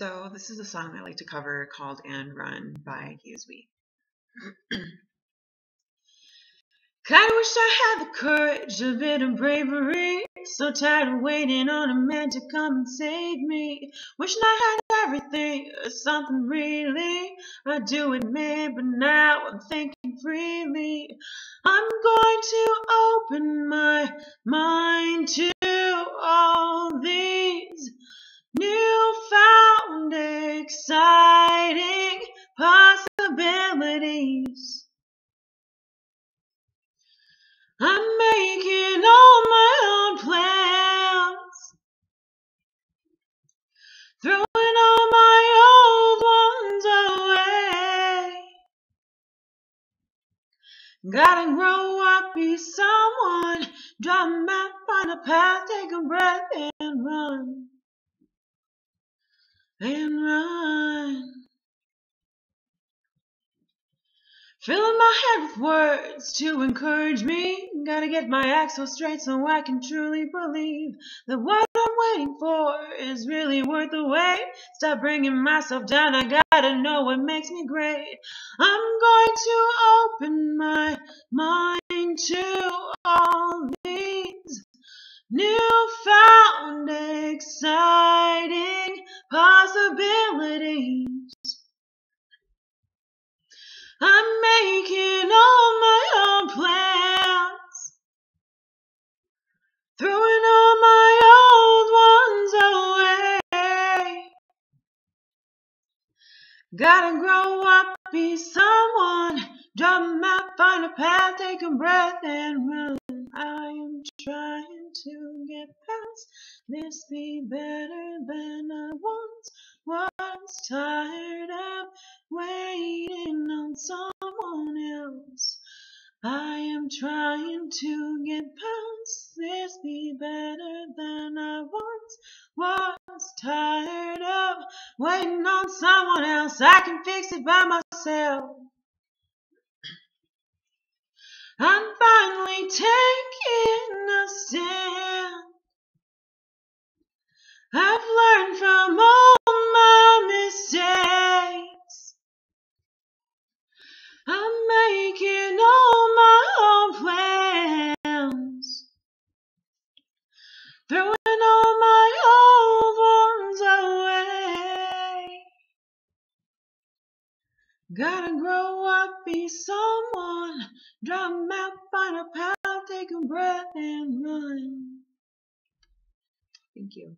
So this is a song I like to cover called And Run by He Is We. Kinda wish I had the courage, a bit of bravery. So tired of waiting on a man to come and save me. Wishing I had everything, or something really. I do admit, but now I'm thinking freely. I'm going to open my mind to I'm making all my own plans, throwing all my old ones away. Gotta grow up, be someone, map, find a path, take a breath, and run. And run. Filling my head with words to encourage me. Gotta get my act so straight so I can truly believe that what I'm waiting for is really worth the wait. Stop bringing myself down. I gotta know what makes me great. I'm going to open my mind to all these newfound exciting possibilities. Throwing all my old ones away. Gotta grow up, be someone, a map, find a path, take a breath and run. I am trying to get past this, be better than I once was. Tired of waiting on someone else. I am trying to get past this, be better than I once was. Tired of waiting on someone else. I can fix it by myself. I'm finally taking a stand. Gotta grow up, be someone. Draw a map, find a path, take a breath and run. Thank you.